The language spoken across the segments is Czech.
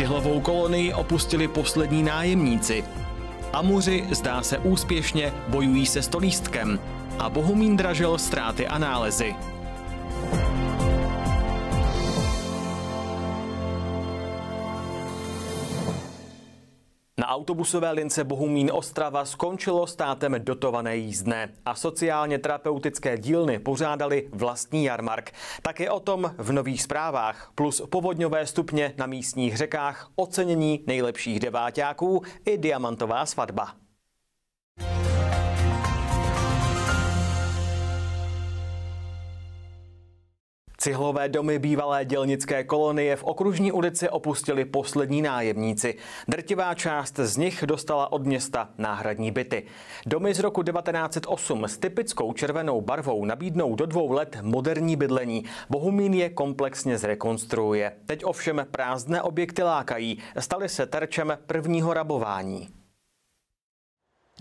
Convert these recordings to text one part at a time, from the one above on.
Cihlovou kolonii opustili poslední nájemníci. Amuři, zdá se úspěšně, bojují se stolístkem a Bohumín dražil ztráty a nálezy. Autobusové lince Bohumín Ostrava skončilo státem dotované jízdné a sociálně terapeutické dílny pořádali vlastní jarmark. Také o tom v nových zprávách, plus povodňové stupně na místních řekách, ocenění nejlepších deváťáků i diamantová svatba. Cihlové domy bývalé dělnické kolonie v okružní ulici opustili poslední nájemníci. Drtivá část z nich dostala od města náhradní byty. Domy z roku 1908 s typickou červenou barvou nabídnou do dvou let moderní bydlení. Bohumín je komplexně zrekonstruuje. Teď ovšem prázdné objekty lákají. Staly se terčem prvního rabování.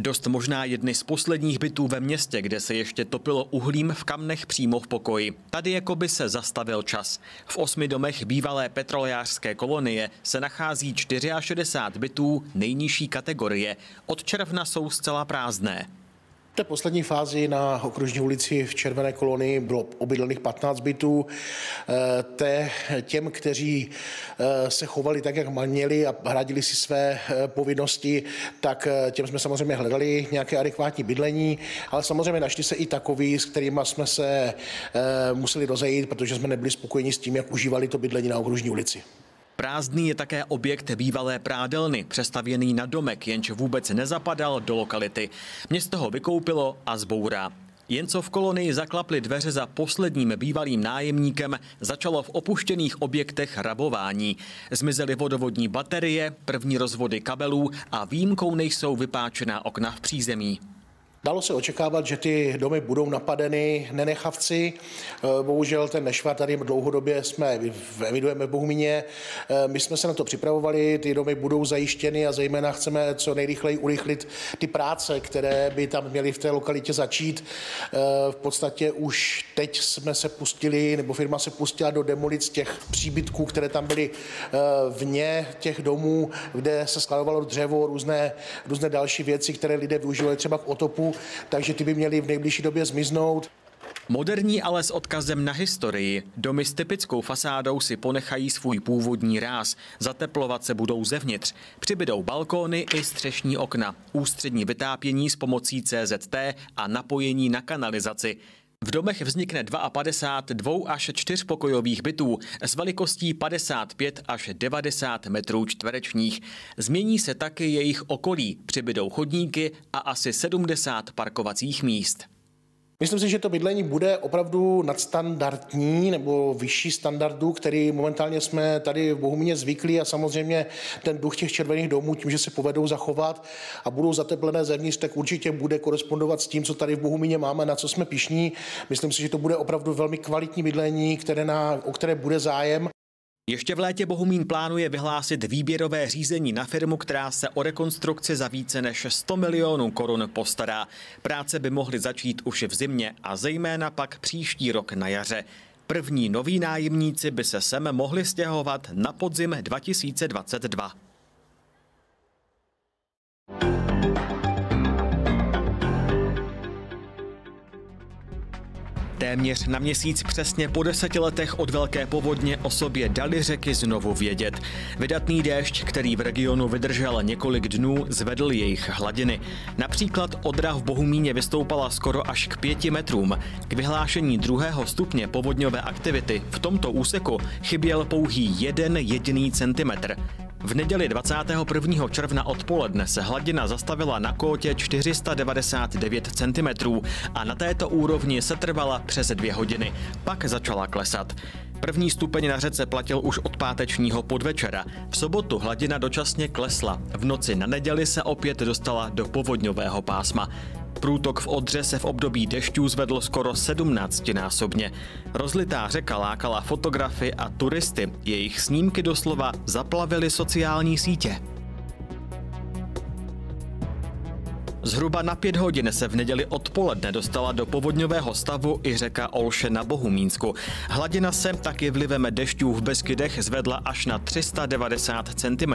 Dost možná jedny z posledních bytů ve městě, kde se ještě topilo uhlím v kamnech přímo v pokoji. Tady jako by se zastavil čas. V osmi domech bývalé petrolejářské kolonie se nachází 64 bytů nejnižší kategorie. Od června jsou zcela prázdné té poslední fázi na okružní ulici v Červené kolonii bylo obydlených 15 bytů. Eh, té, těm, kteří eh, se chovali tak, jak měli a hradili si své eh, povinnosti, tak těm jsme samozřejmě hledali nějaké adekvátní bydlení, ale samozřejmě našli se i takový, s kterými jsme se museli rozejít, protože jsme nebyli spokojeni s tím, jak užívali to bydlení na okružní ulici. Prázdný je také objekt bývalé prádelny, přestavěný na domek, jenž vůbec nezapadal do lokality. Město ho vykoupilo a zbourá. Jen co v kolonii zaklaply dveře za posledním bývalým nájemníkem, začalo v opuštěných objektech rabování. Zmizely vodovodní baterie, první rozvody kabelů a výjimkou nejsou vypáčená okna v přízemí. Dalo se očekávat, že ty domy budou napadeny nenechavci. Eh, bohužel ten nešvar tady dlouhodobě jsme evidujeme v Bohumíně. Eh, my jsme se na to připravovali, ty domy budou zajištěny a zejména chceme co nejrychleji urychlit ty práce, které by tam měly v té lokalitě začít. Eh, v podstatě už teď jsme se pustili, nebo firma se pustila do demolic těch příbytků, které tam byly vně těch domů, kde se skladovalo dřevo, různé, různé další věci, které lidé využívali třeba k otopu takže ty by měly v nejbližší době zmiznout. Moderní, ale s odkazem na historii. Domy s typickou fasádou si ponechají svůj původní ráz. Zateplovat se budou zevnitř. Přibydou balkóny i střešní okna. Ústřední vytápění s pomocí CZT a napojení na kanalizaci. V domech vznikne 52 dvou až čtyřpokojových bytů s velikostí 55 až 90 metrů čtverečních. Změní se taky jejich okolí, přibydou chodníky a asi 70 parkovacích míst. Myslím si, že to bydlení bude opravdu nadstandardní nebo vyšší standardu, který momentálně jsme tady v Bohumíně zvyklí a samozřejmě ten duch těch červených domů tím, že se povedou zachovat a budou zateplené zevnitř, tak určitě bude korespondovat s tím, co tady v Bohumíně máme, na co jsme pišní. Myslím si, že to bude opravdu velmi kvalitní bydlení, které na, o které bude zájem. Ještě v létě Bohumín plánuje vyhlásit výběrové řízení na firmu, která se o rekonstrukci za více než 100 milionů korun postará. Práce by mohly začít už v zimě a zejména pak příští rok na jaře. První noví nájemníci by se sem mohli stěhovat na podzim 2022. Téměř na měsíc přesně po deseti letech od velké povodně o sobě dali řeky znovu vědět. Vydatný déšť, který v regionu vydržel několik dnů, zvedl jejich hladiny. Například Odra v Bohumíně vystoupala skoro až k pěti metrům. K vyhlášení druhého stupně povodňové aktivity v tomto úseku chyběl pouhý jeden jediný centimetr. V neděli 21. června odpoledne se hladina zastavila na kótě 499 cm a na této úrovni se trvala přes dvě hodiny. Pak začala klesat. První stupeň na řece platil už od pátečního podvečera. V sobotu hladina dočasně klesla. V noci na neděli se opět dostala do povodňového pásma. Průtok v Odře se v období dešťů zvedl skoro 17násobně. Rozlitá řeka lákala fotografy a turisty. Jejich snímky doslova zaplavily sociální sítě. Zhruba na pět hodin se v neděli odpoledne dostala do povodňového stavu i řeka Olše na Bohumínsku. Hladina se taky vlivem dešťů v Beskydech zvedla až na 390 cm,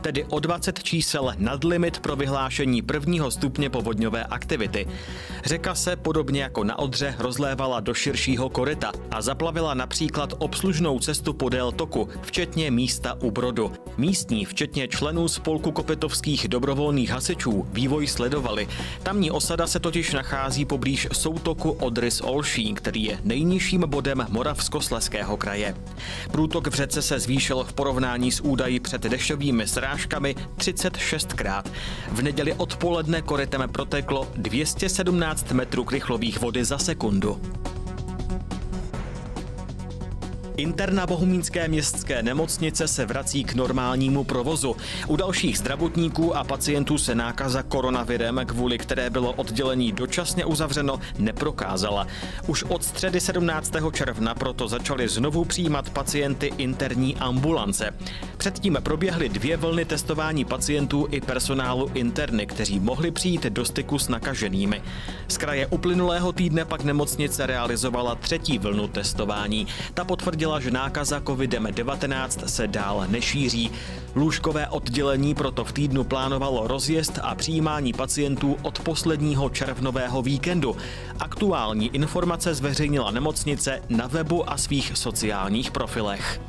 tedy o 20 čísel nad limit pro vyhlášení prvního stupně povodňové aktivity. Řeka se podobně jako na Odře rozlévala do širšího koryta a zaplavila například obslužnou cestu podél toku, včetně místa u Brodu. Místní, včetně členů spolku kopetovských dobrovolných hasičů, vývoj sledovali sledovali. Tamní osada se totiž nachází poblíž soutoku Odrys Olší, který je nejnižším bodem Moravskosleského kraje. Průtok v řece se zvýšil v porovnání s údají před dešťovými srážkami 36krát. V neděli odpoledne korytem proteklo 217 metrů krychlových vody za sekundu. Interna Bohumínské městské nemocnice se vrací k normálnímu provozu. U dalších zdravotníků a pacientů se nákaza koronavirem, kvůli které bylo oddělení dočasně uzavřeno, neprokázala. Už od středy 17. června proto začaly znovu přijímat pacienty interní ambulance. Předtím proběhly dvě vlny testování pacientů i personálu interny, kteří mohli přijít do styku s nakaženými. Z kraje uplynulého týdne pak nemocnice realizovala třetí vlnu testování. Ta potvrdila potvrdila, že nákaza COVID-19 se dál nešíří. Lůžkové oddělení proto v týdnu plánovalo rozjezd a přijímání pacientů od posledního červnového víkendu. Aktuální informace zveřejnila nemocnice na webu a svých sociálních profilech.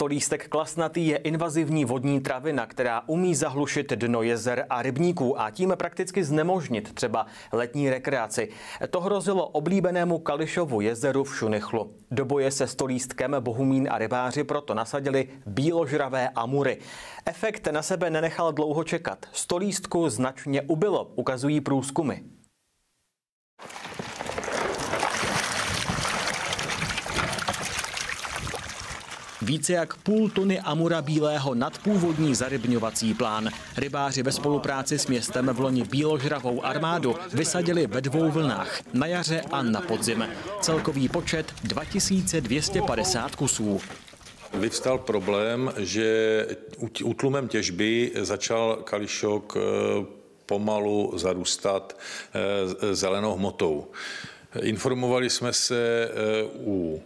Stolístek klasnatý je invazivní vodní travina, která umí zahlušit dno jezer a rybníků a tím prakticky znemožnit třeba letní rekreaci. To hrozilo oblíbenému Kališovu jezeru v Šunichlu. Do boje se stolístkem Bohumín a rybáři proto nasadili bíložravé amury. Efekt na sebe nenechal dlouho čekat. Stolístku značně ubylo, ukazují průzkumy. Více jak půl tuny amura bílého nadpůvodní zarybňovací plán. Rybáři ve spolupráci s městem v loni bíložravou armádu vysadili ve dvou vlnách, na jaře a na podzim. Celkový počet 2250 kusů. Vyvstal problém, že útlumem těžby začal kališok eh, pomalu zarůstat eh, zelenou hmotou. Informovali jsme se eh, u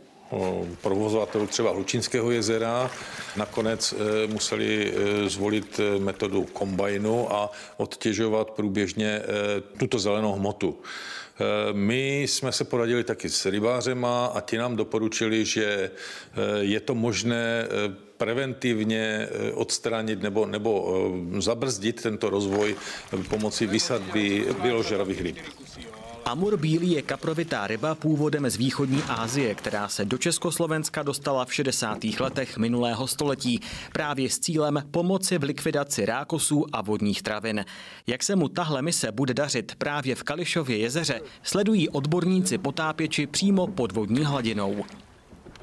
provozovatelů třeba Hlučínského jezera. Nakonec e, museli e, zvolit e, metodu kombajnu a odtěžovat průběžně tuto zelenou hmotu. My jsme se poradili taky s rybářema a ti nám doporučili, že je to možné preventivně odstranit nebo, nebo zabrzdit tento rozvoj pomocí vysadby běložerových ryb. Amur bílý je kaprovitá ryba původem z východní Asie, která se do Československa dostala v 60. letech minulého století právě s cílem pomoci v likvidaci rákosů a vodních travin. Jak se mu tahle mise bude dařit právě v Kališově jezeře, sledují odborníci potápěči přímo pod vodní hladinou.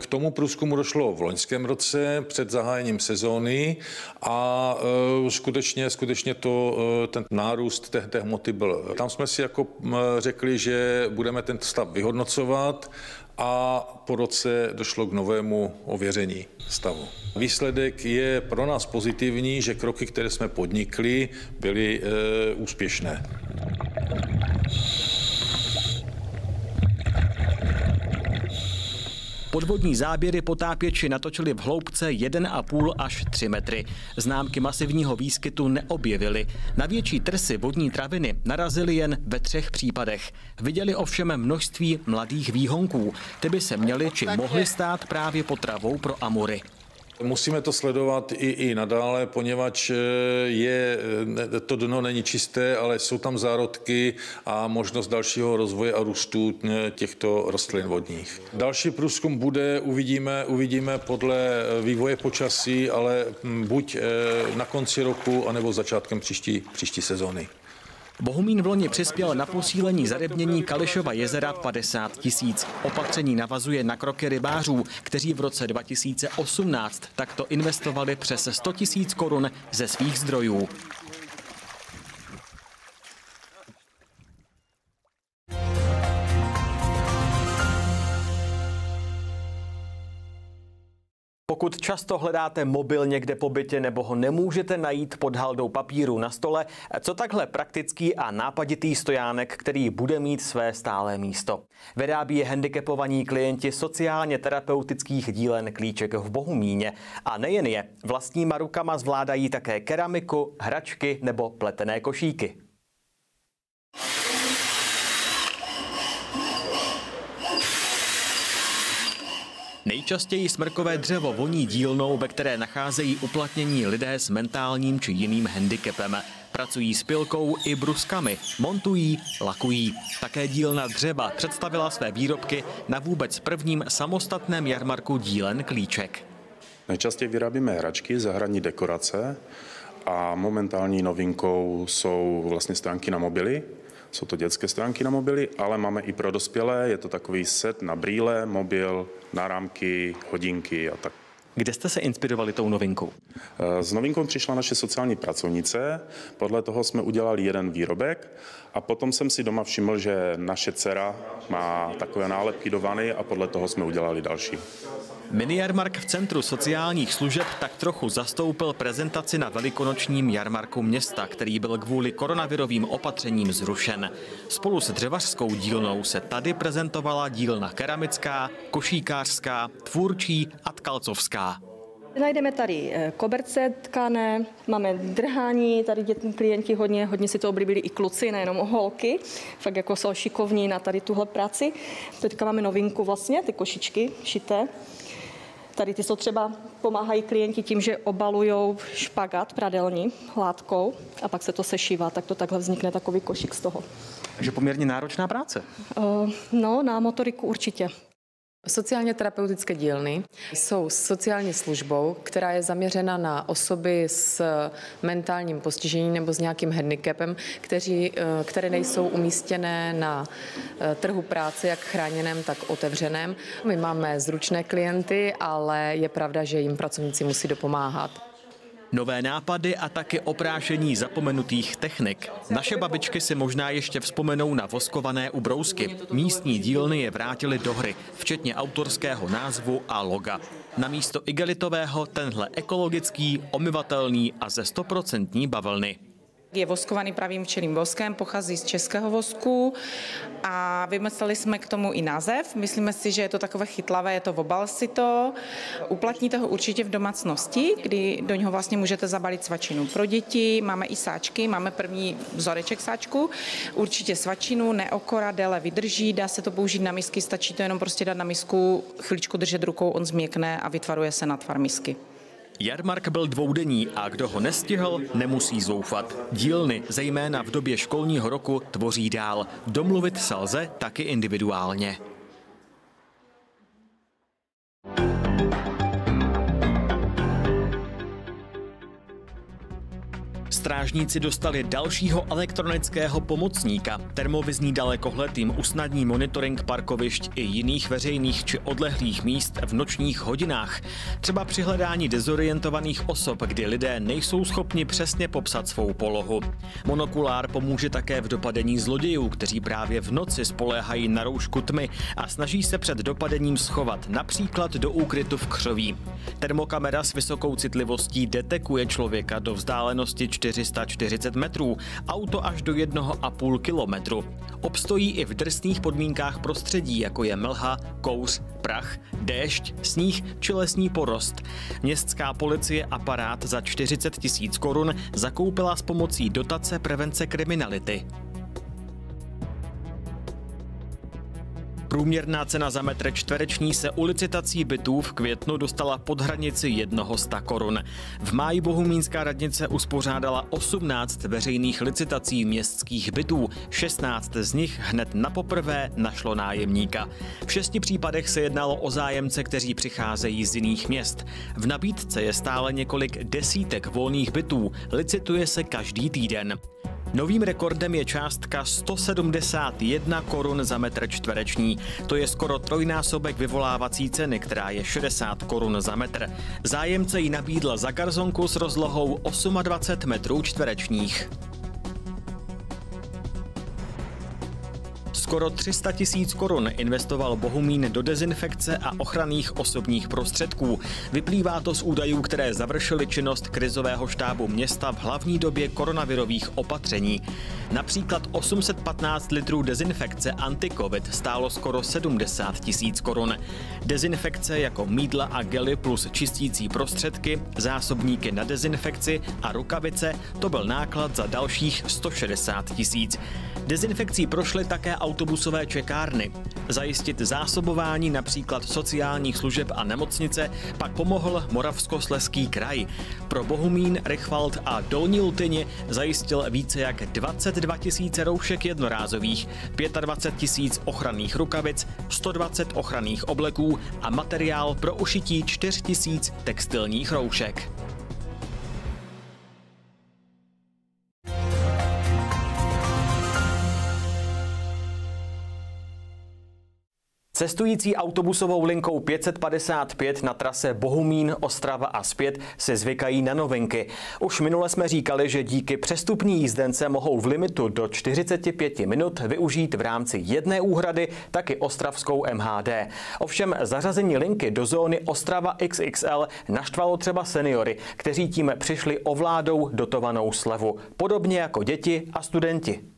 K tomu průzkumu došlo v loňském roce před zahájením sezóny a e, skutečně, skutečně to, e, ten nárůst té, té hmoty byl. Tam jsme si jako řekli, že budeme ten stav vyhodnocovat a po roce došlo k novému ověření stavu. Výsledek je pro nás pozitivní, že kroky, které jsme podnikli, byly e, úspěšné. Podvodní záběry potápěči natočili v hloubce 1,5 až 3 metry. Známky masivního výskytu neobjevili. Na větší trsy vodní traviny narazili jen ve třech případech. Viděli ovšem množství mladých výhonků. Ty by se měly či mohly stát právě potravou pro amury. Musíme to sledovat i, i nadále, poněvadž eh, je, eh, to dno není čisté, ale jsou tam zárodky a možnost dalšího rozvoje a růstu eh, těchto rostlin vodních. Další průzkum bude, uvidíme, uvidíme podle vývoje počasí, ale hm, buď na konci roku, anebo začátkem příští, příští sezóny. Bohumín v loni přispěl na posílení zarybnění Kališova jezera 50 tisíc. Opatření navazuje na kroky rybářů, kteří v roce 2018 takto investovali přes 100 tisíc korun ze svých zdrojů. Pokud často hledáte mobil někde po bytě nebo ho nemůžete najít pod haldou papíru na stole, co takhle praktický a nápaditý stojánek, který bude mít své stálé místo. Vyrábí je handicapovaní klienti sociálně terapeutických dílen Klíček v Bohumíně. A nejen je, vlastníma rukama zvládají také keramiku, hračky nebo pletené košíky. Nejčastěji smrkové dřevo voní dílnou, ve které nacházejí uplatnění lidé s mentálním či jiným handicapem. Pracují s pilkou i bruskami, montují, lakují. Také dílna dřeva představila své výrobky na vůbec prvním samostatném jarmarku dílen Klíček. Nejčastěji vyrábíme hračky, zahradní dekorace a momentální novinkou jsou vlastně stánky na mobily, jsou to dětské stránky na mobily, ale máme i pro dospělé. Je to takový set na brýle, mobil, náramky, hodinky a tak. Kde jste se inspirovali tou novinkou? Eh, s novinkou přišla naše sociální pracovnice, podle toho jsme udělali jeden výrobek a potom jsem si doma všiml, že naše dcera má takové nálepky do vany a podle toho jsme udělali další. Mini jarmark v Centru sociálních služeb tak trochu zastoupil prezentaci na velikonočním jarmarku města, který byl kvůli koronavirovým opatřením zrušen. Spolu s dřevařskou dílnou se tady prezentovala dílna keramická, košíkářská, tvůrčí a tkalcovská. Najdeme tady eh, koberce tkané, máme drhání, tady dětní klienti hodně, hodně si to oblíbili i kluci, nejenom holky, fakt jako jsou šikovní na tady tuhle práci. Teďka máme novinku vlastně, ty košičky šité. Tady ty jsou třeba, pomáhají klienti tím, že obalují špagat pradelní látkou a pak se to sešívá, tak to takhle vznikne takový košík z toho. Takže poměrně náročná práce. Uh, no, na motoriku určitě. Sociálně terapeutické dílny jsou sociální službou, která je zaměřena na osoby s mentálním postižením nebo s nějakým handicapem, kteří, eh, které nejsou umístěné na eh, trhu práce, jak chráněném, tak otevřeném. My máme zručné klienty, ale je pravda, že jim pracovníci musí dopomáhat. Nové nápady a taky oprášení zapomenutých technik. Naše babičky si možná ještě vzpomenou na voskované ubrousky. Místní dílny je vrátily do hry, včetně autorského názvu a loga. Na místo igelitového tenhle ekologický, omyvatelný a ze stoprocentní bavlny. Je voskovaný pravým včelým voskem, pochází z českého vosku a vymysleli jsme k tomu i název. Myslíme si, že je to takové chytlavé, je to obal si to. Uplatníte ho určitě v domácnosti, kdy do něho vlastně můžete zabalit svačinu pro děti. Máme i sáčky, máme první vzoreček sáčku. Určitě svačinu, neokora, déle vydrží, dá se to použít na misky, stačí to jenom prostě dát na misku, chviličku držet rukou, on změkne a vytvaruje se na tvar misky. Jarmark byl dvoudenní a kdo ho nestihl, nemusí zoufat. Dílny, zejména v době školního roku, tvoří dál. Domluvit se lze taky individuálně. Strážníci dostali dalšího elektronického pomocníka. Termovizní dalekohled jim usnadní monitoring parkovišť i jiných veřejných či odlehlých míst v nočních hodinách. Třeba při hledání dezorientovaných osob, kdy lidé nejsou schopni přesně popsat svou polohu. Monokulár pomůže také v dopadení zlodějů, kteří právě v noci spoléhají na roušku tmy a snaží se před dopadením schovat, například do úkrytu v křoví. Termokamera s vysokou citlivostí detekuje člověka do vzdálenosti 440 metrů, auto až do 1,5 kilometru. Obstojí i v drsných podmínkách prostředí, jako je mlha, kouř, prach, déšť, sníh či lesní porost. Městská policie aparát za 40 tisíc korun zakoupila s pomocí dotace prevence kriminality. Průměrná cena za metr čtvereční se u licitací bytů v květnu dostala pod hranici jednoho sta korun. V máji Bohumínská radnice uspořádala 18 veřejných licitací městských bytů. 16 z nich hned na poprvé našlo nájemníka. V šesti případech se jednalo o zájemce, kteří přicházejí z jiných měst. V nabídce je stále několik desítek volných bytů. Licituje se každý týden. Novým rekordem je částka 171 korun za metr čtvereční. To je skoro trojnásobek vyvolávací ceny, která je 60 korun za metr. Zájemce ji nabídl za garzonku s rozlohou 28 metrů čtverečních. Skoro 300 tisíc korun investoval Bohumín do dezinfekce a ochranných osobních prostředků. Vyplývá to z údajů, které završily činnost krizového štábu města v hlavní době koronavirových opatření. Například 815 litrů dezinfekce anti-covid stálo skoro 70 tisíc korun. Dezinfekce jako mídla a gely plus čistící prostředky, zásobníky na dezinfekci a rukavice to byl náklad za dalších 160 tisíc. Dezinfekcí prošly také autobusové čekárny. Zajistit zásobování například sociálních služeb a nemocnice pak pomohl Moravskosleský kraj. Pro Bohumín, Rychvald a Dolní Lutyni zajistil více jak 22 tisíce roušek jednorázových, 25 tisíc ochranných rukavic, 120 ochranných obleků a materiál pro ušití 4 tisíc textilních roušek. Cestující autobusovou linkou 555 na trase Bohumín, Ostrava a zpět se zvykají na novinky. Už minule jsme říkali, že díky přestupní jízdence mohou v limitu do 45 minut využít v rámci jedné úhrady taky ostravskou MHD. Ovšem zařazení linky do zóny Ostrava XXL naštvalo třeba seniory, kteří tím přišli ovládou dotovanou slevu. Podobně jako děti a studenti.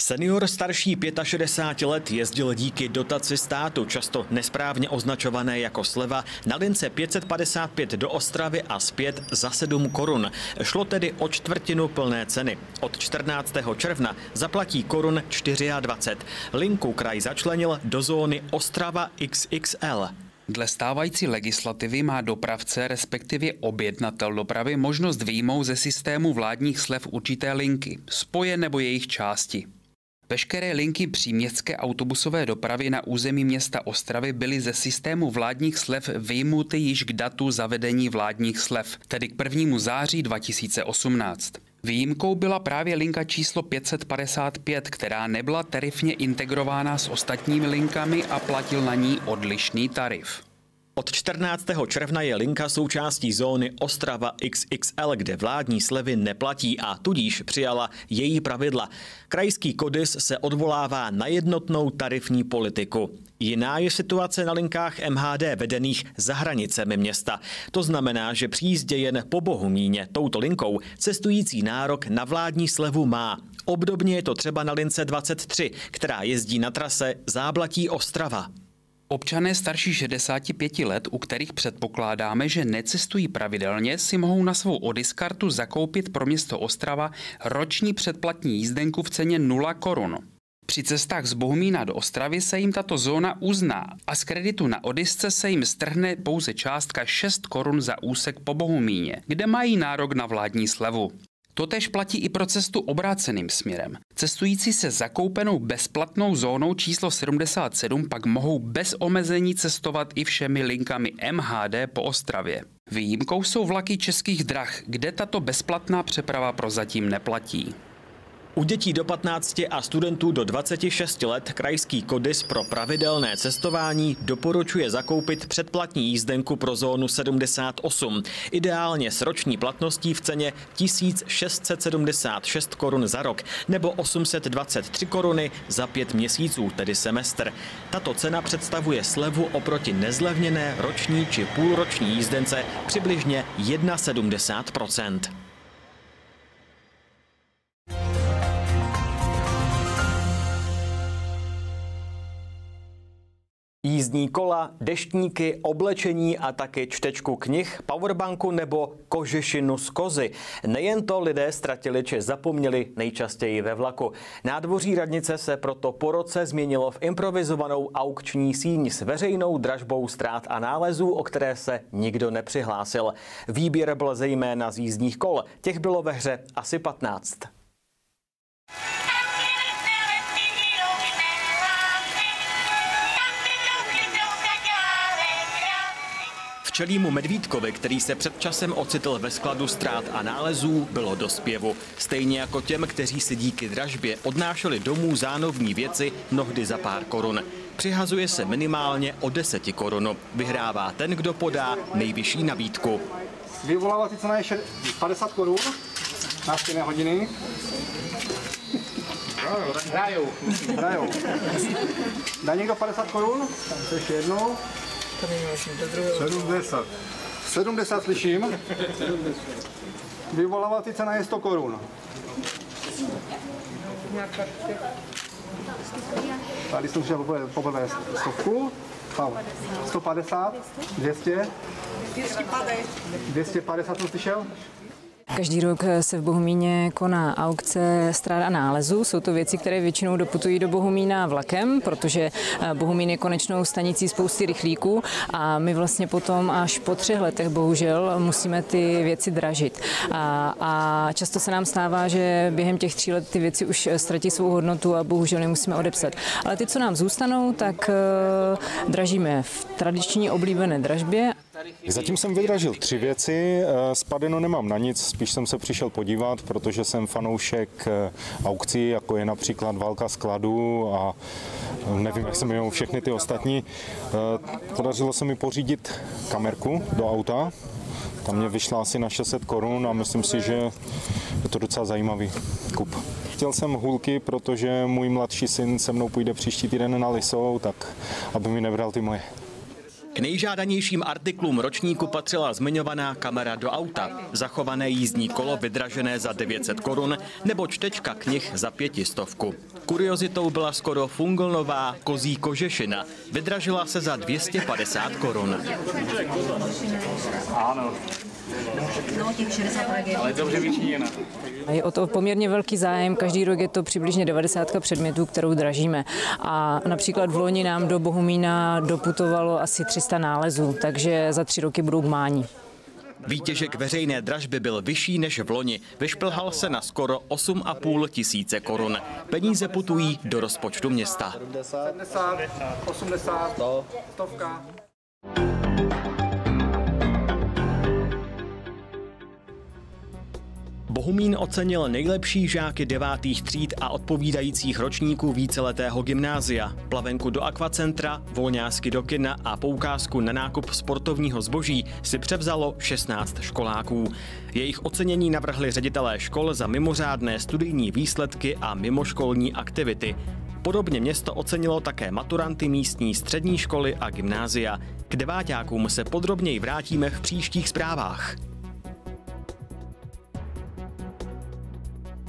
Senior starší 65 let jezdil díky dotaci státu, často nesprávně označované jako sleva, na lince 555 do Ostravy a zpět za 7 korun. Šlo tedy o čtvrtinu plné ceny. Od 14. června zaplatí korun 24. Linku kraj začlenil do zóny Ostrava XXL. Dle stávající legislativy má dopravce, respektive objednatel dopravy, možnost výjmout ze systému vládních slev určité linky, spoje nebo jejich části. Veškeré linky příměstské autobusové dopravy na území města Ostravy byly ze systému vládních slev vyjmuty již k datu zavedení vládních slev, tedy k 1. září 2018. Výjimkou byla právě linka číslo 555, která nebyla tarifně integrována s ostatními linkami a platil na ní odlišný tarif. Od 14. června je linka součástí zóny Ostrava XXL, kde vládní slevy neplatí a tudíž přijala její pravidla. Krajský kodis se odvolává na jednotnou tarifní politiku. Jiná je situace na linkách MHD vedených za hranicemi města. To znamená, že při jízdě jen po Bohumíně touto linkou cestující nárok na vládní slevu má. Obdobně je to třeba na lince 23, která jezdí na trase Záblatí Ostrava. Občané starší 65 let, u kterých předpokládáme, že necestují pravidelně, si mohou na svou Odiskartu zakoupit pro město Ostrava roční předplatní jízdenku v ceně 0 korun. Při cestách z Bohumína do Ostravy se jim tato zóna uzná a z kreditu na Odisce se jim strhne pouze částka 6 korun za úsek po Bohumíně, kde mají nárok na vládní slevu. Totež platí i pro cestu obráceným směrem. Cestující se zakoupenou bezplatnou zónou číslo 77 pak mohou bez omezení cestovat i všemi linkami MHD po Ostravě. Výjimkou jsou vlaky českých drah, kde tato bezplatná přeprava prozatím neplatí. U dětí do 15 a studentů do 26 let krajský kodis pro pravidelné cestování doporučuje zakoupit předplatní jízdenku pro zónu 78, ideálně s roční platností v ceně 1676 korun za rok nebo 823 koruny za pět měsíců, tedy semestr. Tato cena představuje slevu oproti nezlevněné roční či půlroční jízdence přibližně 1,70 Jízdní kola, deštníky, oblečení a taky čtečku knih, powerbanku nebo kožešinu z kozy. Nejen to lidé ztratili či zapomněli nejčastěji ve vlaku. Nádvoří radnice se proto po roce změnilo v improvizovanou aukční síň s veřejnou dražbou ztrát a nálezů, o které se nikdo nepřihlásil. Výběr byl zejména z jízdních kol. Těch bylo ve hře asi 15. Včelímu Medvídkovi, který se před časem ocitl ve skladu ztrát a nálezů, bylo do zpěvu. Stejně jako těm, kteří si díky dražbě odnášeli domů zánovní věci mnohdy za pár korun. Přihazuje se minimálně o 10 korun. Vyhrává ten, kdo podá nejvyšší nabídku. Vyvolávací cena je 50 korun na hodiny. Hrajou. Hrajou. Dá někdo 50 korun? Ještě jednou. 70. 70 slyším. Vyvolávací cena je 100 korun. Tady jsem přišel poprvé, poprvé stovku, 150, 200, 250 jsem slyšel. Každý rok se v Bohumíně koná aukce stráda nálezu. Jsou to věci, které většinou doputují do Bohumína vlakem, protože eh, Bohumín je konečnou stanicí spousty rychlíků a my vlastně potom až po třech letech bohužel musíme ty věci dražit. A, a často se nám stává, že během těch tří let ty věci už ztratí svou hodnotu a bohužel nemusíme odepsat. Ale ty, co nám zůstanou, tak eh, dražíme v tradiční oblíbené dražbě. Zatím jsem vydražil tři věci, eh, spadeno nemám na nic, spíš jsem se přišel podívat, protože jsem fanoušek eh, aukcí, jako je například Válka skladu a eh, nevím, jak se jmenují všechny ty ostatní. Podařilo se mi pořídit kamerku do auta, tam mě vyšla asi na 600 korun a myslím si, že je to docela zajímavý kup. Chtěl jsem hůlky, protože můj mladší syn se mnou půjde příští týden na Lisou, tak aby mi nebral ty moje. K nejžádanějším artiklům ročníku patřila zmiňovaná kamera do auta, zachované jízdní kolo vydražené za 900 korun nebo čtečka knih za pětistovku. Kuriozitou byla skoro funglnová kozí kožešina. Vydražila se za 250 korun. Ano. No, těch 60 Ale dobře vyčiněna. Je o to poměrně velký zájem, každý rok je to přibližně 90 předmětů, kterou dražíme. A například v loni nám do Bohumína doputovalo asi 300 nálezů, takže za tři roky budou gmání. Výtěžek veřejné dražby byl vyšší než v loni. Vyšplhal se na skoro 8,5 tisíce korun. Peníze putují do rozpočtu města. 70, 80, stovka. Bohumín ocenil nejlepší žáky devátých tříd a odpovídajících ročníků víceletého gymnázia, plavenku do akvacentra, volňásky do kina a poukázku na nákup sportovního zboží si převzalo 16 školáků. Jejich ocenění navrhli ředitelé škol za mimořádné studijní výsledky a mimoškolní aktivity. Podobně město ocenilo také maturanty místní střední školy a gymnázia. K deváťákům se podrobněji vrátíme v příštích zprávách.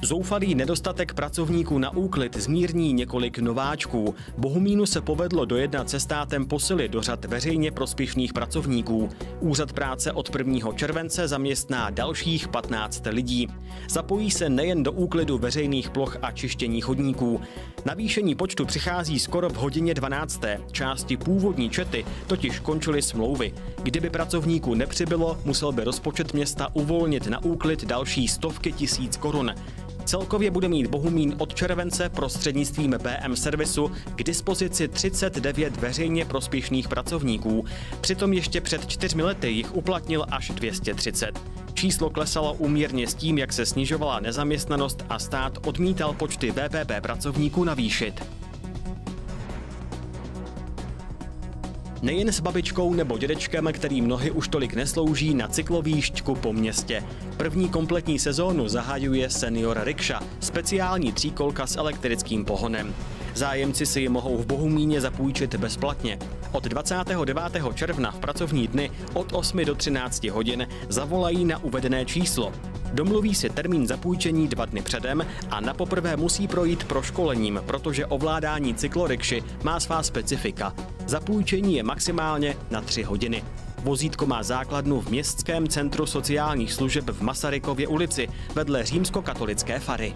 Zoufalý nedostatek pracovníků na úklid zmírní několik nováčků. Bohumínu se povedlo dojednat se státem posily do řad veřejně prospěšných pracovníků. Úřad práce od 1. července zaměstná dalších 15 lidí. Zapojí se nejen do úklidu veřejných ploch a čištění chodníků. Navýšení počtu přichází skoro v hodině 12. Části původní čety totiž končily smlouvy. Kdyby pracovníků nepřibylo, musel by rozpočet města uvolnit na úklid další stovky tisíc korun. Celkově bude mít Bohumín od července prostřednictvím BM servisu k dispozici 39 veřejně prospěšných pracovníků. Přitom ještě před čtyřmi lety jich uplatnil až 230. Číslo klesalo úměrně s tím, jak se snižovala nezaměstnanost a stát odmítal počty VPP pracovníků navýšit. Nejen s babičkou nebo dědečkem, který mnohy už tolik neslouží na cyklovýšťku po městě. První kompletní sezónu zahajuje Senior Riksha, speciální tříkolka s elektrickým pohonem. Zájemci si ji mohou v Bohumíně zapůjčit bezplatně. Od 29. června v pracovní dny od 8 do 13 hodin zavolají na uvedené číslo. Domluví si termín zapůjčení dva dny předem a na poprvé musí projít proškolením, protože ovládání cyklorikši má svá specifika. Zapůjčení je maximálně na 3 hodiny. Vozítko má základnu v Městském centru sociálních služeb v Masarykově ulici vedle římskokatolické fary.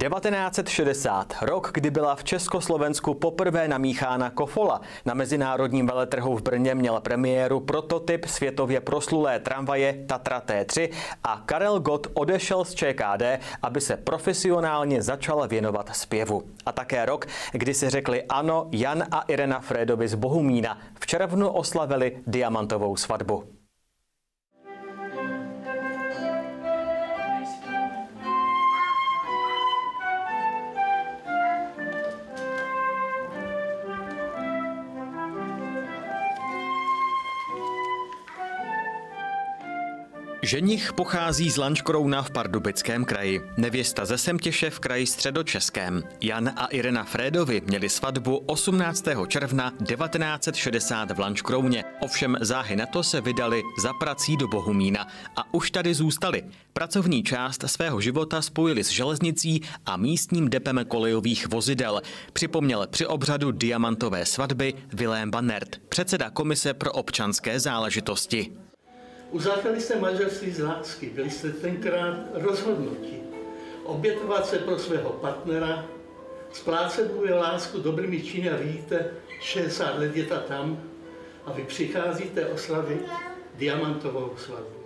1960, rok, kdy byla v Československu poprvé namíchána kofola. Na mezinárodním veletrhu v Brně měl premiéru prototyp světově proslulé tramvaje Tatra T3 a Karel Gott odešel z ČKD, aby se profesionálně začal věnovat zpěvu. A také rok, kdy si řekli ano Jan a Irena Fredovi z Bohumína. V červnu oslavili diamantovou svatbu. Ženich pochází z Lančkrouna v Pardubickém kraji. Nevěsta ze Semtěše v kraji středočeském. Jan a Irena Frédovi měli svatbu 18. června 1960 v Lančkrouně. Ovšem záhy na to se vydali za prací do Bohumína a už tady zůstali. Pracovní část svého života spojili s železnicí a místním depem kolejových vozidel. Připomněl při obřadu diamantové svatby Vilém Banert, předseda Komise pro občanské záležitosti. Uzavřeli jste manželství z lásky, byli jste tenkrát rozhodnutí obětovat se pro svého partnera, splácet mu je lásku dobrými činy a vidíte, 60 let je ta tam a vy přicházíte oslavit diamantovou svatbu.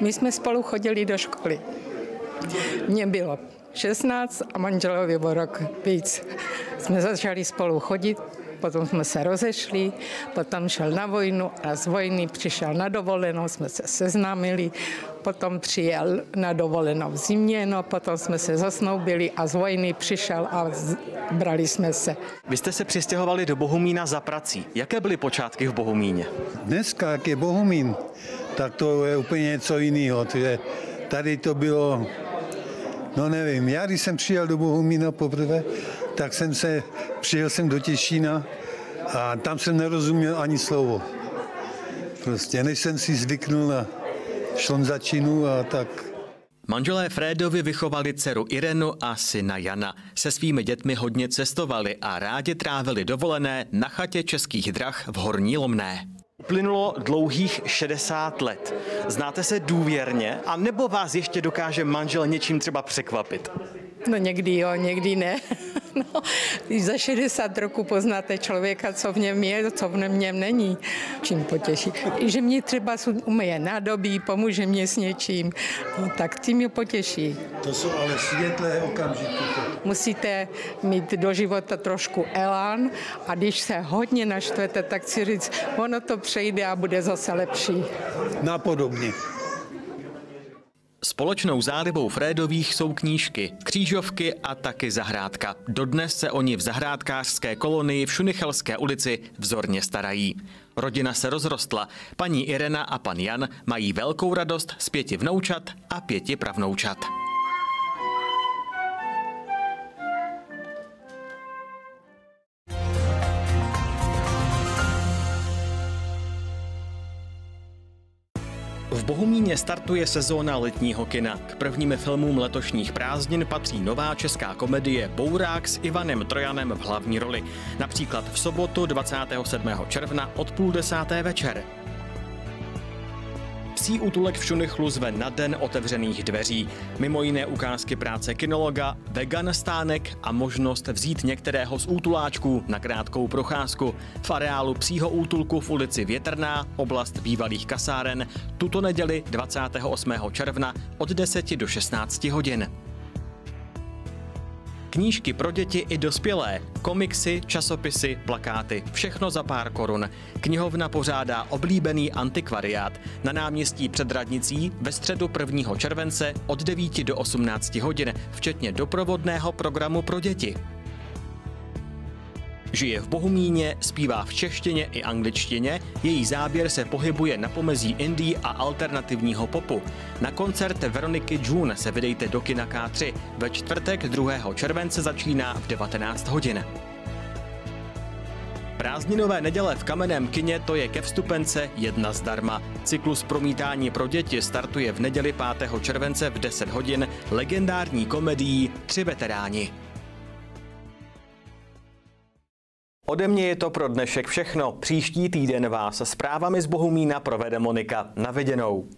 My jsme spolu chodili do školy. Mně bylo 16 a manželovi bylo rok víc. Jsme začali spolu chodit, potom jsme se rozešli, potom šel na vojnu a z vojny přišel na dovolenou, jsme se seznámili, potom přijel na dovolenou v zimě, no potom jsme se zasnoubili a z vojny přišel a z... brali jsme se. Vy jste se přistěhovali do Bohumína za prací. Jaké byly počátky v Bohumíně? Dneska, jak je Bohumín, tak to je úplně něco jiného. Tady to bylo, no nevím, já když jsem přijel do Bohumína poprvé, tak jsem se, přijel jsem do Těšína a tam jsem nerozuměl ani slovo. Prostě než jsem si zvyknul na šlonzačinu a tak. Manželé Frédovi vychovali dceru Irenu a syna Jana. Se svými dětmi hodně cestovali a rádi trávili dovolené na chatě českých drah v Horní Lomné. Uplynulo dlouhých 60 let. Znáte se důvěrně a nebo vás ještě dokáže manžel něčím třeba překvapit? No někdy jo, někdy ne. No, když za 60 roku poznáte člověka, co v něm je, co v něm není, čím potěší. I že mě třeba uměje nádobí, pomůže mě s něčím, no, tak tím mě potěší. To jsou ale světlé okamžiky. Musíte mít do života trošku elán a když se hodně naštvete, tak si říct, ono to přejde a bude zase lepší. Napodobně. Společnou zálibou Frédových jsou knížky, křížovky a taky zahrádka. Dodnes se oni v zahrádkářské kolonii v Šunichelské ulici vzorně starají. Rodina se rozrostla. Paní Irena a pan Jan mají velkou radost z pěti vnoučat a pěti pravnoučat. Bohumíně startuje sezóna letního kina. K prvním filmům letošních prázdnin patří nová česká komedie Bourák s Ivanem Trojanem v hlavní roli. Například v sobotu 27. června od půl desáté večer. Psí útulek v Šunychlu zve na den otevřených dveří. Mimo jiné ukázky práce kinologa, vegan stánek a možnost vzít některého z útuláčků na krátkou procházku. V areálu psího útulku v ulici Větrná, oblast bývalých kasáren, tuto neděli 28. června od 10 do 16 hodin. Knížky pro děti i dospělé, komiksy, časopisy, plakáty, všechno za pár korun. Knihovna pořádá oblíbený antikvariát na náměstí před radnicí ve středu 1. července od 9 do 18 hodin, včetně doprovodného programu pro děti. Žije v Bohumíně, zpívá v češtině i angličtině, její záběr se pohybuje na pomezí indie a alternativního popu. Na koncert Veroniky June se vydejte do kina K3. Ve čtvrtek 2. července začíná v 19 hodin. Prázdninové neděle v kamenném kině to je ke vstupence jedna zdarma. Cyklus promítání pro děti startuje v neděli 5. července v 10 hodin legendární komedií Tři veteráni. Ode mě je to pro dnešek všechno. Příští týden vás s zprávami z Bohumína provede Monika. Na viděnou.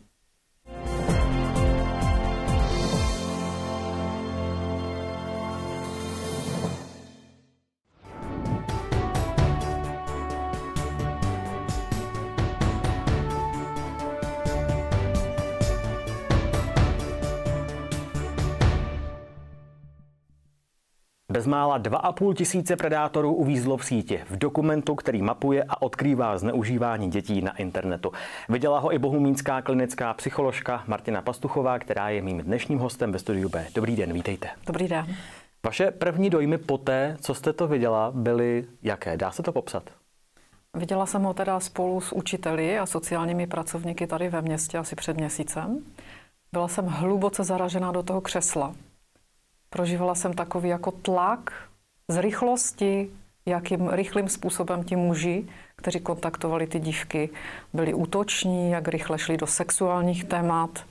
Bezmála 2,5 tisíce predátorů uvízlo v síti v dokumentu, který mapuje a odkrývá zneužívání dětí na internetu. Viděla ho i bohumínská klinická psycholožka Martina Pastuchová, která je mým dnešním hostem ve studiu B. Dobrý den, vítejte. Dobrý den. Vaše první dojmy po té, co jste to viděla, byly jaké? Dá se to popsat? Viděla jsem ho teda spolu s učiteli a sociálními pracovníky tady ve městě asi před měsícem. Byla jsem hluboce zaražená do toho křesla. Prožívala jsem takový jako tlak z rychlosti, jakým rychlým způsobem ti muži, kteří kontaktovali ty dívky, byli útoční, jak rychle šli do sexuálních témat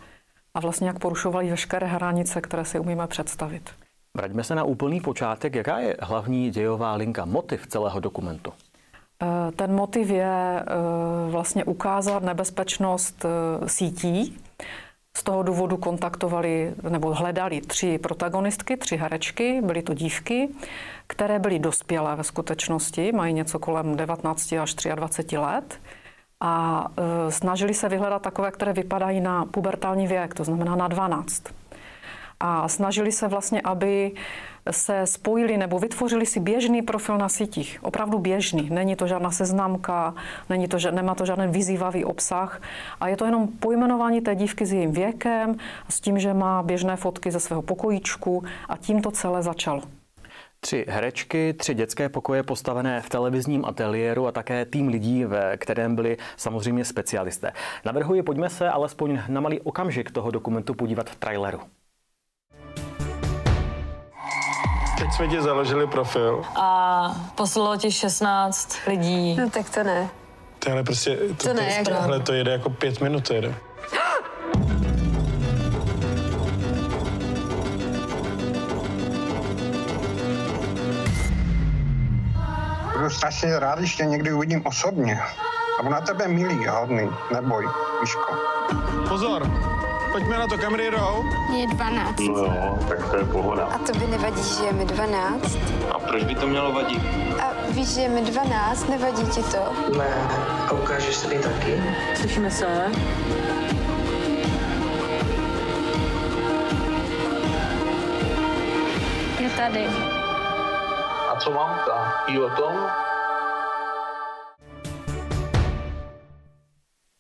a vlastně jak porušovali veškeré hranice, které si umíme představit. Vraťme se na úplný počátek. Jaká je hlavní dějová linka, motiv celého dokumentu? Eh, ten motiv je eh, vlastně ukázat nebezpečnost eh, sítí. Z toho důvodu kontaktovali nebo hledali tři protagonistky, tři herečky, byly to dívky, které byly dospělé ve skutečnosti, mají něco kolem 19 až 23 let. A snažili se vyhledat takové, které vypadají na pubertální věk, to znamená na 12 a snažili se vlastně, aby se spojili nebo vytvořili si běžný profil na sítích. Opravdu běžný. Není to žádná seznamka, není to, nemá to žádný vyzývavý obsah a je to jenom pojmenování té dívky s jejím věkem, s tím, že má běžné fotky ze svého pokojíčku a tím to celé začalo. Tři herečky, tři dětské pokoje postavené v televizním ateliéru a také tým lidí, ve kterém byli samozřejmě specialisté. Navrhuji, pojďme se alespoň na malý okamžik toho dokumentu podívat v traileru. Teď jsme ti založili profil. A poslalo ti 16 lidí. No tak to ne. To ale prostě, to, to ne, to, tohle to jede jako pět minut, to jede. Budu strašně rád, když tě někdy uvidím osobně. A na tebe milý a hodný, neboj, Miško. Pozor, Pojďme na to, Camry Row. Je 12. No jo, tak to je pohoda. A to by nevadí, že je mi 12? A proč by to mělo vadit? A víš, že je mi 12, nevadí ti to? Ne, a ukážeš se mi taky? Slyšíme se. Je tady. A co mamka? I o tom?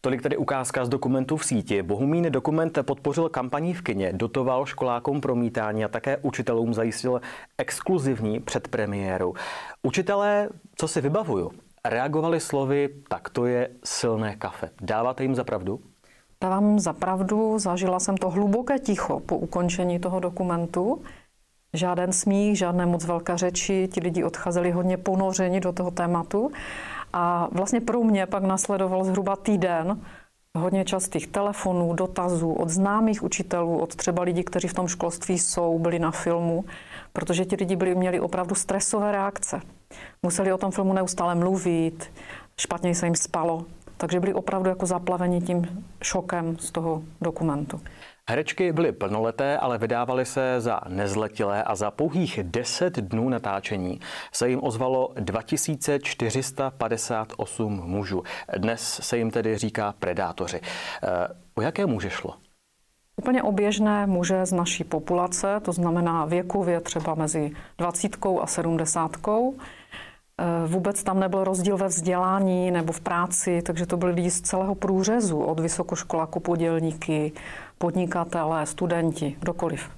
Tolik tedy ukázka z dokumentu v síti. Bohumín dokument podpořil kampaní v kině, dotoval školákům promítání a také učitelům zajistil exkluzivní předpremiéru. Učitelé, co si vybavuju, reagovali slovy, tak to je silné kafe. Dáváte jim za pravdu? Dávám za pravdu, zažila jsem to hluboké ticho po ukončení toho dokumentu. Žáden smích, žádné moc velké řeči, ti lidi odcházeli hodně ponořeni do toho tématu. A vlastně pro mě pak nasledoval zhruba týden hodně častých telefonů, dotazů od známých učitelů, od třeba lidí, kteří v tom školství jsou, byli na filmu, protože ti lidi byli, měli opravdu stresové reakce. Museli o tom filmu neustále mluvit, špatně se jim spalo, takže byli opravdu jako zaplaveni tím šokem z toho dokumentu. Herečky byly plnoleté, ale vydávaly se za nezletilé a za pouhých 10 dnů natáčení se jim ozvalo 2458 mužů. Dnes se jim tedy říká predátoři. Eh, o jaké muže šlo? Úplně oběžné muže z naší populace, to znamená věkově třeba mezi 20 a 70. Eh, vůbec tam nebyl rozdíl ve vzdělání nebo v práci, takže to byli lidi z celého průřezu, od vysokoškoláku po dělníky, podnikatelé, studenti, kdokoliv.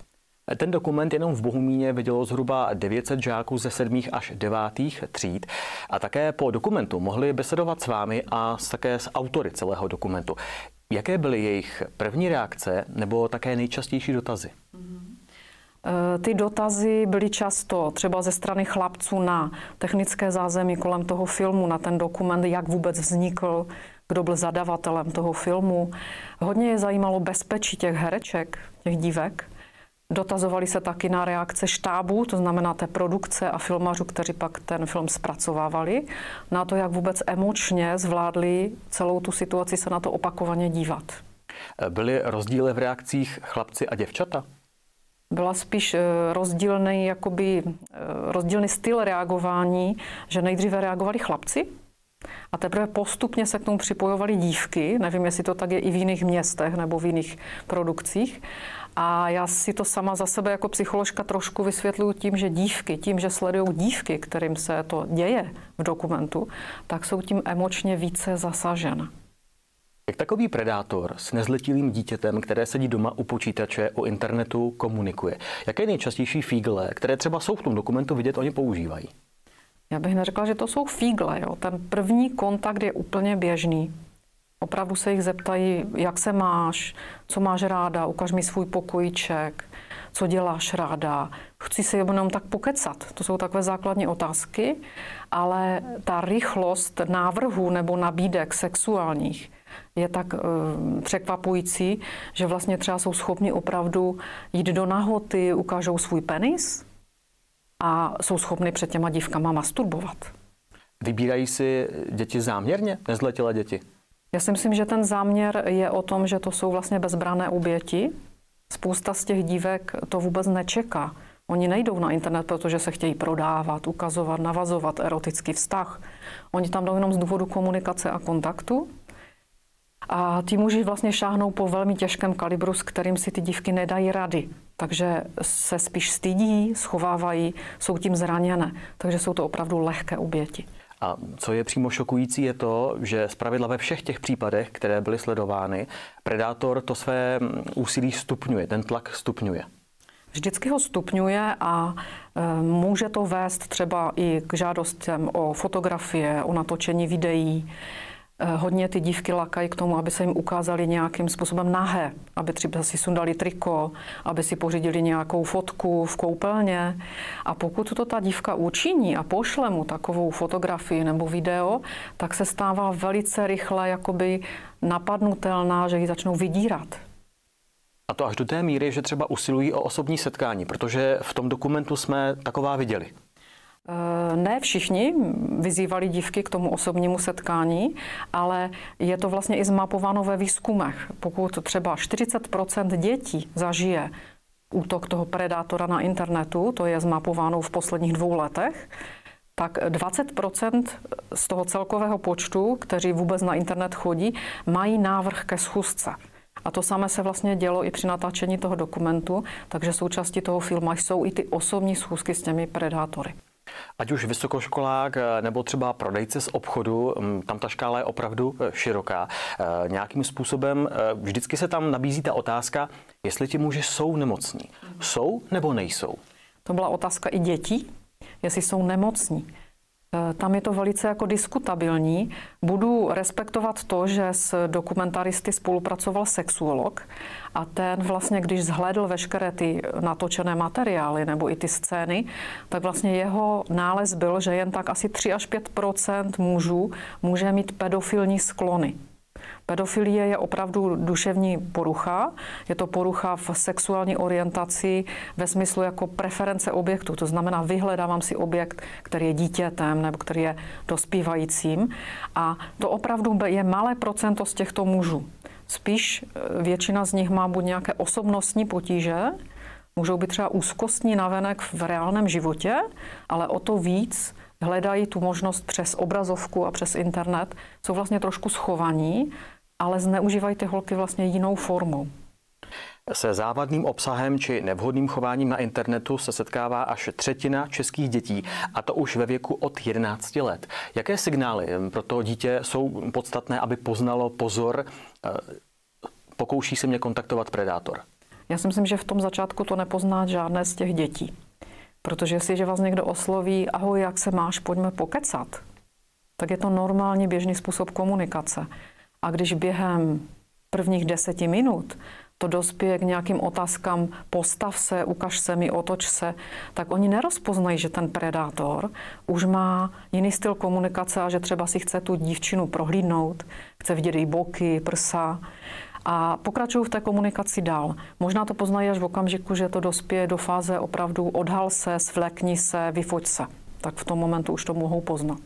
Ten dokument jenom v Bohumíně vidělo zhruba 900 žáků ze sedmých až devátých tříd a také po dokumentu mohli besedovat s vámi a také s autory celého dokumentu. Jaké byly jejich první reakce nebo také nejčastější dotazy? Eh, ty dotazy byly často třeba ze strany chlapců na technické zázemí kolem toho filmu, na ten dokument, jak vůbec vznikl, kdo byl zadavatelem toho filmu. Hodně je zajímalo bezpečí těch hereček, těch dívek. Dotazovali se taky na reakce štábu, to znamená té produkce a filmařů, kteří pak ten film zpracovávali, na to, jak vůbec emočně zvládli celou tu situaci se na to opakovaně dívat. Byly rozdíly v reakcích chlapci a děvčata? Byla spíš eh, rozdílný, jakoby, eh, rozdílný styl reagování, že nejdříve reagovali chlapci, a teprve postupně se k tomu připojovali dívky. Nevím, jestli to tak je i v jiných městech nebo v jiných produkcích. A já si to sama za sebe jako psycholožka trošku vysvětluju tím, že dívky, tím, že sledují dívky, kterým se to děje v dokumentu, tak jsou tím emočně více zasažen. Jak takový predátor s nezletilým dítětem, které sedí doma u počítače, u internetu, komunikuje? Jaké nejčastější fígle, které třeba jsou v tom dokumentu vidět, oni používají? Já bych neřekla, že to jsou fígle. Jo. Ten první kontakt je úplně běžný. Opravdu se jich zeptají, jak se máš, co máš ráda, ukaž mi svůj pokojíček, co děláš ráda, chci si jenom tak pokecat. To jsou takové základní otázky, ale ta rychlost návrhů nebo nabídek sexuálních je tak e, překvapující, že vlastně třeba jsou schopni opravdu jít do nahoty, ukážou svůj penis a jsou schopni před těma dívkama masturbovat. Vybírají si děti záměrně, nezletilé děti? Já si myslím, že ten záměr je o tom, že to jsou vlastně bezbrané oběti. Spousta z těch dívek to vůbec nečeká. Oni nejdou na internet, protože se chtějí prodávat, ukazovat, navazovat erotický vztah. Oni tam jdou jenom z důvodu komunikace a kontaktu. A ti muži vlastně šáhnou po velmi těžkém kalibru, s kterým si ty dívky nedají rady. Takže se spíš stydí, schovávají, jsou tím zraněné. Takže jsou to opravdu lehké oběti. A co je přímo šokující, je to, že zpravidla ve všech těch případech, které byly sledovány, predátor to své úsilí stupňuje, ten tlak stupňuje. Vždycky ho stupňuje a e, může to vést třeba i k žádostem o fotografie, o natočení videí. E, hodně ty dívky lakají k tomu, aby se jim ukázali nějakým způsobem nahé, aby třeba si sundali triko, aby si pořídili nějakou fotku v koupelně. A pokud to ta dívka učiní a pošle mu takovou fotografii nebo video, tak se stává velice rychle jakoby napadnutelná, že ji začnou vydírat. A to až do té míry, že třeba usilují o osobní setkání, protože v tom dokumentu jsme taková viděli. Eh, ne všichni vyzývali dívky k tomu osobnímu setkání, ale je to vlastně i zmapováno ve výzkumech. Pokud třeba 40% dětí zažije útok toho predátora na internetu, to je zmapováno v posledních dvou letech, tak 20% z toho celkového počtu, kteří vůbec na internet chodí, mají návrh ke schůzce. A to samé se vlastně dělo i při natáčení toho dokumentu, takže součástí toho filmu jsou i ty osobní schůzky s těmi predátory. Ať už vysokoškolák eh, nebo třeba prodejce z obchodu, mm, tam ta škála je opravdu eh, široká. Eh, nějakým způsobem vždycky se tam nabízí ta otázka, jestli ti muži jsou nemocní. Jsou nebo nejsou? To byla otázka i dětí, jestli jsou nemocní. Eh, tam je to velice jako diskutabilní. Budu respektovat to, že s dokumentaristy spolupracoval sexuolog a ten vlastně, když zhlédl veškeré ty natočené materiály nebo i ty scény, tak vlastně jeho nález byl, že jen tak asi 3 až 5% mužů může mít pedofilní sklony. Pedofilie je opravdu duševní porucha. Je to porucha v sexuální orientaci ve smyslu jako preference objektu. To znamená, vyhledávám si objekt, který je dítětem nebo který je dospívajícím. A to opravdu je malé procento z těchto mužů. Spíš e, většina z nich má buď nějaké osobnostní potíže, můžou být třeba úzkostní navenek v reálném životě, ale o to víc hledají tu možnost přes obrazovku a přes internet, jsou vlastně trošku schovaní ale zneužívají ty holky vlastně jinou formou. Se závadným obsahem či nevhodným chováním na internetu se setkává až třetina českých dětí, a to už ve věku od 11 let. Jaké signály pro to dítě jsou podstatné, aby poznalo pozor, eh, pokouší se mě kontaktovat predátor? Já si myslím, že v tom začátku to nepozná žádné z těch dětí. Protože jestliže vás někdo osloví, ahoj, jak se máš, pojďme pokecat, tak je to normální běžný způsob komunikace. A když během prvních deseti minut to dospěje k nějakým otázkám, postav se, ukaž se mi, otoč se, tak oni nerozpoznají, že ten predátor už má jiný styl komunikace a že třeba si chce tu dívčinu prohlídnout, chce vidět její boky, prsa a pokračují v té komunikaci dál. Možná to poznají až v okamžiku, že to dospěje do fáze opravdu odhal se, svlekni se, vyfoť se tak v tom momentu už to mohou poznat.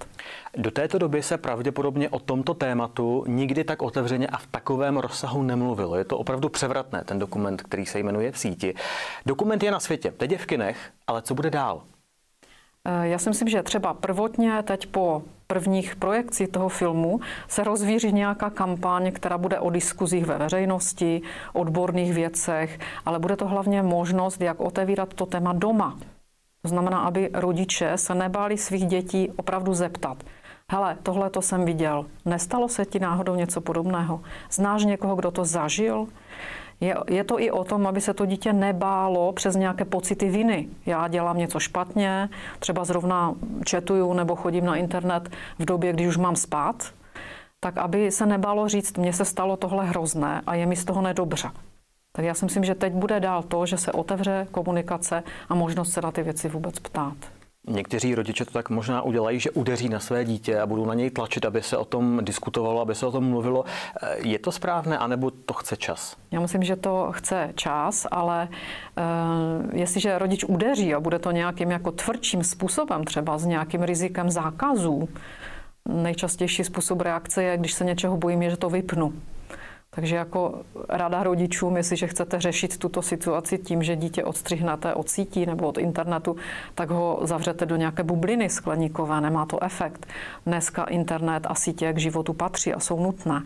Do této doby se pravděpodobně o tomto tématu nikdy tak otevřeně a v takovém rozsahu nemluvilo. Je to opravdu převratné, ten dokument, který se jmenuje v síti. Dokument je na světě, teď je v kinech, ale co bude dál? Eh, já si myslím, že třeba prvotně teď po prvních projekcí toho filmu se rozvíří nějaká kampaň, která bude o diskuzích ve veřejnosti, odborných věcech, ale bude to hlavně možnost, jak otevírat to téma doma. To znamená, aby rodiče se nebáli svých dětí opravdu zeptat. Hele, tohle to jsem viděl. Nestalo se ti náhodou něco podobného? Znáš někoho, kdo to zažil? Je, je to i o tom, aby se to dítě nebálo přes nějaké pocity viny. Já dělám něco špatně, třeba zrovna četuju nebo chodím na internet v době, když už mám spát, tak aby se nebálo říct, mně se stalo tohle hrozné a je mi z toho nedobře. Tak já si myslím, že teď bude dál to, že se otevře komunikace a možnost se na ty věci vůbec ptát. Někteří rodiče to tak možná udělají, že udeří na své dítě a budou na něj tlačit, aby se o tom diskutovalo, aby se o tom mluvilo. Je to správné, anebo to chce čas? Já myslím, že to chce čas, ale uh, jestliže rodič udeří a bude to nějakým jako tvrdším způsobem, třeba s nějakým rizikem zákazů, nejčastější způsob reakce je, když se něčeho bojím, je, že to vypnu. Takže jako rada rodičům, jestliže chcete řešit tuto situaci tím, že dítě odstřihnete od sítí nebo od internetu, tak ho zavřete do nějaké bubliny skleníkové, nemá to efekt. Dneska internet a sítě k životu patří a jsou nutné.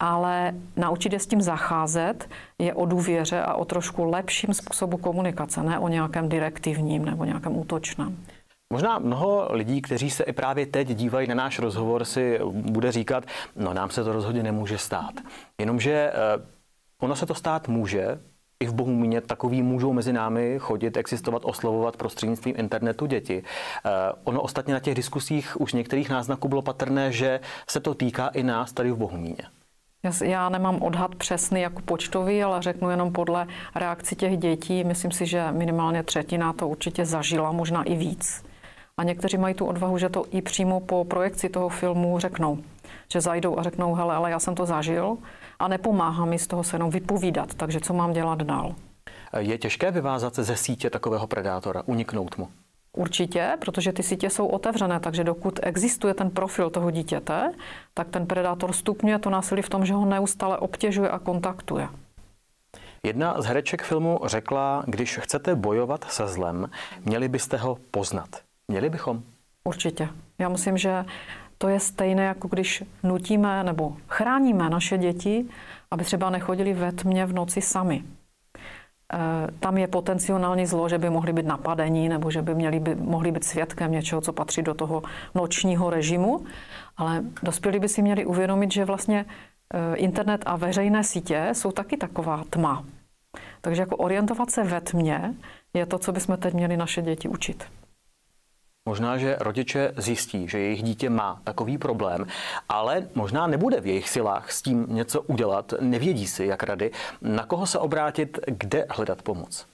Ale naučit je s tím zacházet je o důvěře a o trošku lepším způsobu komunikace, ne o nějakém direktivním nebo nějakém útočném. Možná mnoho lidí, kteří se i právě teď dívají na náš rozhovor, si bude říkat, no nám se to rozhodně nemůže stát. Jenomže eh, ono se to stát může, i v Bohumíně takový můžou mezi námi chodit, existovat, oslovovat prostřednictvím internetu děti. Eh, ono ostatně na těch diskusích už některých náznaků bylo patrné, že se to týká i nás tady v Bohumíně. Já nemám odhad přesný jako počtový, ale řeknu jenom podle reakcí těch dětí. Myslím si, že minimálně třetina to určitě zažila, možná i víc. A někteří mají tu odvahu, že to i přímo po projekci toho filmu řeknou. Že zajdou a řeknou, hele, ale já jsem to zažil a nepomáhá mi z toho se jenom vypovídat, takže co mám dělat dál. Je těžké vyvázat se ze sítě takového predátora, uniknout mu? Určitě, protože ty sítě jsou otevřené, takže dokud existuje ten profil toho dítěte, tak ten predátor stupňuje to násilí v tom, že ho neustále obtěžuje a kontaktuje. Jedna z hereček filmu řekla, když chcete bojovat se zlem, měli byste ho poznat. Měli bychom? Určitě. Já myslím, že to je stejné, jako když nutíme nebo chráníme naše děti, aby třeba nechodili ve tmě v noci sami. E, tam je potenciální zlo, že by mohli být napadení nebo že by měli by, mohli být svědkem něčeho, co patří do toho nočního režimu. Ale dospělí by si měli uvědomit, že vlastně e, internet a veřejné sítě jsou taky taková tma. Takže jako orientovat se ve tmě je to, co bychom teď měli naše děti učit. Možná, že rodiče zjistí, že jejich dítě má takový problém, ale možná nebude v jejich silách s tím něco udělat, nevědí si, jak rady, na koho se obrátit, kde hledat pomoc.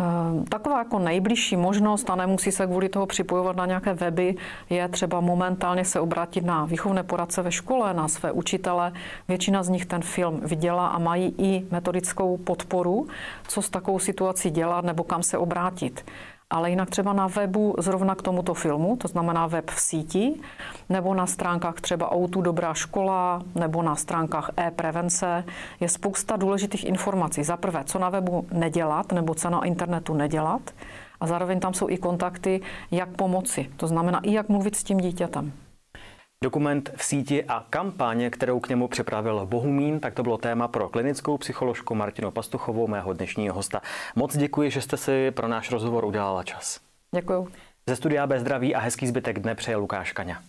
Ehm, taková jako nejbližší možnost, a nemusí se kvůli toho připojovat na nějaké weby, je třeba momentálně se obrátit na výchovné poradce ve škole, na své učitele. Většina z nich ten film viděla a mají i metodickou podporu, co s takovou situací dělat nebo kam se obrátit ale jinak třeba na webu zrovna k tomuto filmu, to znamená web v síti, nebo na stránkách třeba Outu Dobrá škola, nebo na stránkách e-prevence je spousta důležitých informací. Za prvé, co na webu nedělat, nebo co na internetu nedělat, a zároveň tam jsou i kontakty, jak pomoci. To znamená i jak mluvit s tím dítětem. Dokument v síti a kampaně, kterou k němu připravil Bohumín, tak to bylo téma pro klinickou psycholožku Martinu Pastuchovou, mého dnešního hosta. Moc děkuji, že jste si pro náš rozhovor udělala čas. Děkuji. Ze studia Bez zdraví a hezký zbytek dne přeje Lukáš Kaňa.